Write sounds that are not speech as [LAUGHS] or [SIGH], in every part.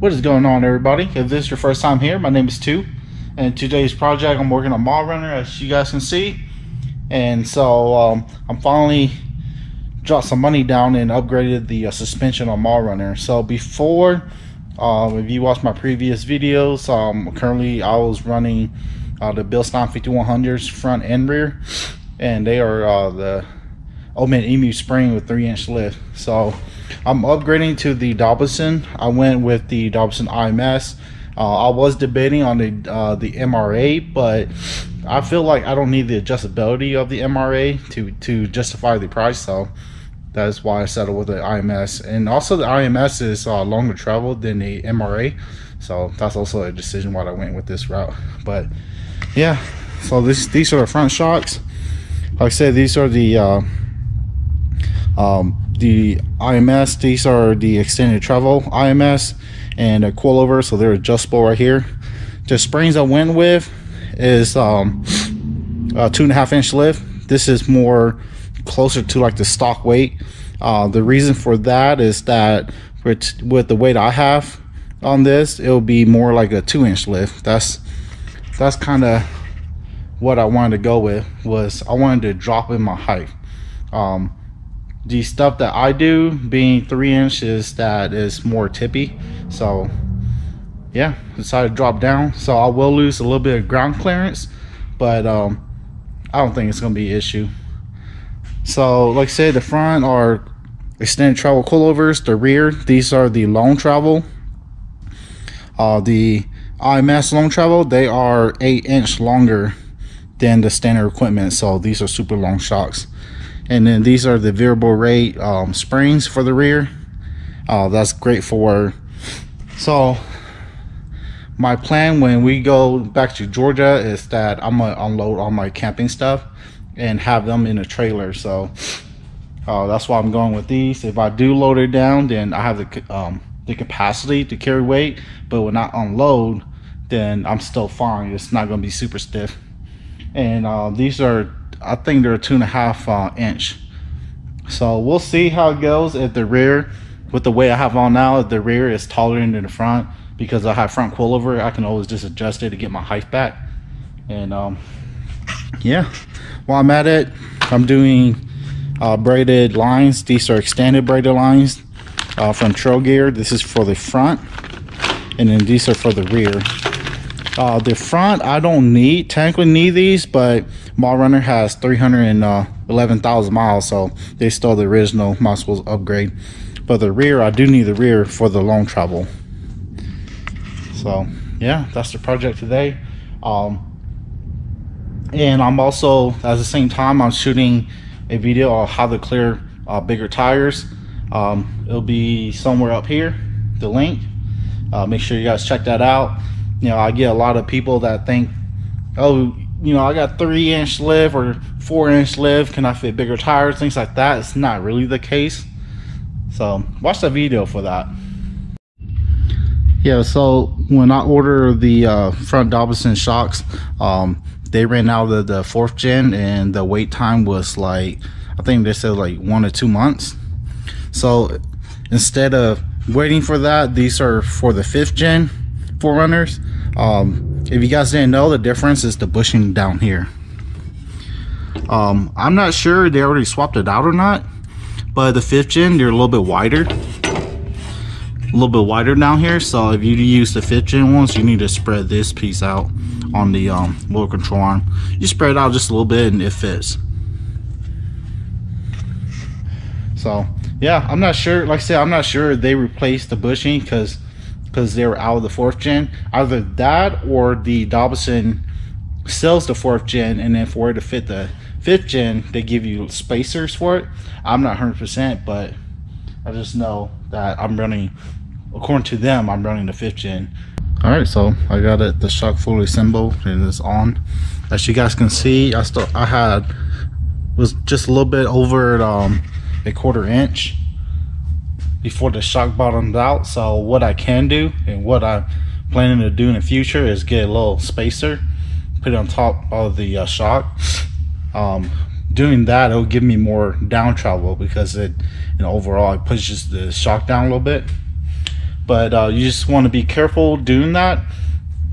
What is going on everybody? If this is your first time here, my name is Tu. And today's project I'm working on Mall Runner as you guys can see. And so um, I'm finally dropped some money down and upgraded the uh, suspension on Mall Runner. So before, um, if you watched my previous videos, um, currently I was running uh, the Bilstein 5100s front and rear. And they are uh, the Old Man Emu spring with 3 inch lift. So I'm upgrading to the Dobinson. I went with the Dobinson IMS. Uh, I was debating on the uh, the MRA, but I feel like I don't need the adjustability of the MRA to to justify the price. So that's why I settled with the IMS. And also the IMS is uh, longer travel than the MRA, so that's also a decision why I went with this route. But yeah, so this these are the front shocks. Like I said, these are the uh, um, the IMS, these are the extended travel IMS and a coilover, so they're adjustable right here. The springs I went with is um, a two and a half inch lift. This is more closer to like the stock weight. Uh, the reason for that is that with, with the weight I have on this, it'll be more like a two inch lift. That's that's kind of what I wanted to go with was I wanted to drop in my height. Um, the stuff that I do being three inches that is more tippy. So yeah decided to drop down. So I will lose a little bit of ground clearance but um, I don't think it's gonna be an issue. So like I said the front are extended travel coilovers the rear these are the long travel. Uh, the IMS long travel they are eight inch longer than the standard equipment so these are super long shocks and then these are the variable rate um, springs for the rear. Uh, that's great for so my plan when we go back to Georgia is that I'm gonna unload all my camping stuff and have them in a trailer. So uh, that's why I'm going with these. If I do load it down then I have the um, the capacity to carry weight. But when I unload then I'm still fine. It's not gonna be super stiff. And uh, these are I think they're a two and a half uh, inch. So we'll see how it goes at the rear. With the way I have on now, the rear is taller than the front because I have front coilover. I can always just adjust it to get my height back. And um, yeah, while I'm at it, I'm doing uh, braided lines. These are extended braided lines uh, from Trail Gear. This is for the front, and then these are for the rear. Uh, the front, I don't need, technically need these, but Mall Runner has 311,000 miles, so they still the original, well upgrade. But the rear, I do need the rear for the long travel. So, yeah, that's the project today. Um, and I'm also, at the same time, I'm shooting a video on how to clear uh, bigger tires. Um, it'll be somewhere up here, the link. Uh, make sure you guys check that out you know, I get a lot of people that think, oh, you know, I got three inch lift or four inch lift. Can I fit bigger tires? Things like that. It's not really the case. So watch the video for that. Yeah, so when I order the uh, front Dobinson shocks, um, they ran out of the fourth gen and the wait time was like, I think they said like one or two months. So instead of waiting for that, these are for the fifth gen 4Runners. Um, if you guys didn't know, the difference is the bushing down here. Um, I'm not sure they already swapped it out or not, but the fifth gen, they're a little bit wider. A little bit wider down here, so if you use the fifth gen ones, you need to spread this piece out on the um, lower control arm. You spread it out just a little bit and it fits. So, yeah, I'm not sure. Like I said, I'm not sure they replaced the bushing because because they were out of the fourth gen. Either that or the Dobinson sells the fourth gen, and then for it to fit the fifth gen, they give you spacers for it. I'm not 100%, but I just know that I'm running, according to them, I'm running the fifth gen. All right, so I got it, the shock fully assembled and it's on. As you guys can see, I still I had was just a little bit over um, a quarter inch before the shock bottoms out. So what I can do and what I'm planning to do in the future is get a little spacer, put it on top of the uh, shock. Um, doing that, it'll give me more down travel because it, you know, overall it pushes the shock down a little bit. but uh, you just want to be careful doing that.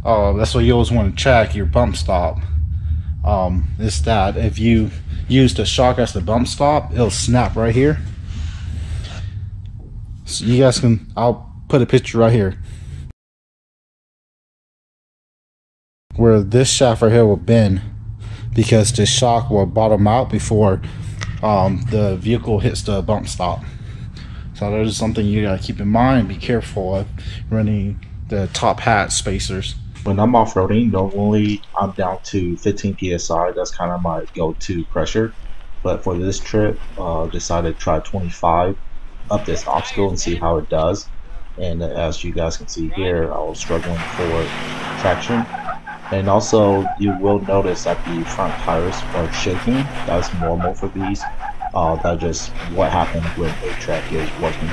Uh, that's why you always want to check your bump stop. Um, is that if you use the shock as the bump stop, it'll snap right here. So you guys can, I'll put a picture right here. Where this shaft right here will bend because the shock will bottom out before um, the vehicle hits the bump stop. So that is something you gotta keep in mind. Be careful of running the top hat spacers. When I'm off-roading, normally I'm down to 15 psi. That's kind of my go-to pressure. But for this trip, uh, decided to try 25 up this obstacle and see how it does. And as you guys can see here, I was struggling for traction. And also, you will notice that the front tires are shaking. That's normal for these. Uh, that's just what happens when a track is working.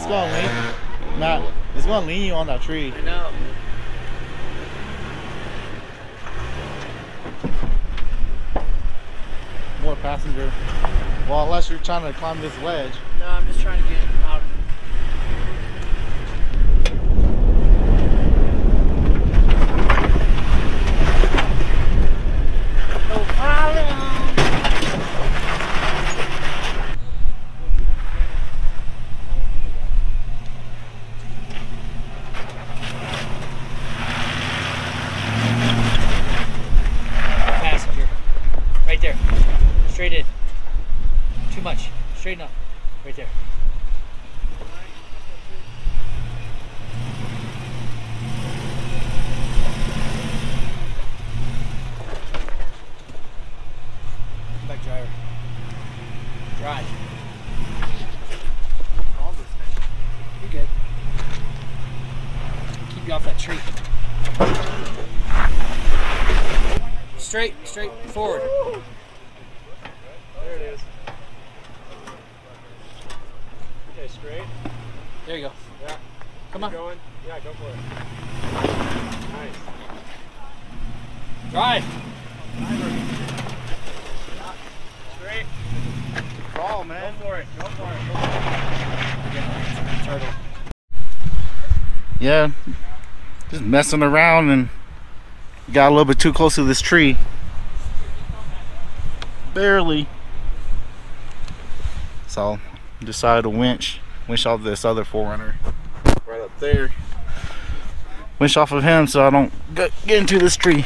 It's gonna lean, Matt. It's gonna lean you on that tree. I know. More passenger. Well, unless you're trying to climb this ledge. No, I'm just trying to get out. No problem. Passenger. Right there. Straight in. Too much. Straighten up. Right there. Back, driver. Drive. You're good. Keep you off that tree. Straight, straight forward. There it is. Okay. There you go. Yeah. Come Keep on. Going. Yeah, go for it. Nice. Drive. Straight. Crawl, man. Go for it. Go for it. Turtle. Yeah, just messing around and got a little bit too close to this tree. Barely. So decided to winch, winch off this other 4Runner right up there. Winch off of him so I don't get into this tree.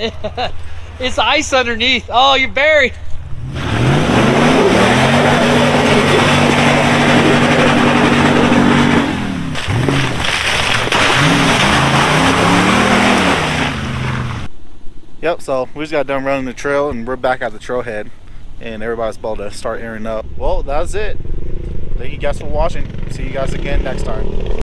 [LAUGHS] It's ice underneath. Oh, you're buried. Yep, so we just got done running the trail and we're back at the trailhead and everybody's about to start airing up. Well, that's it. Thank you guys for watching. See you guys again next time.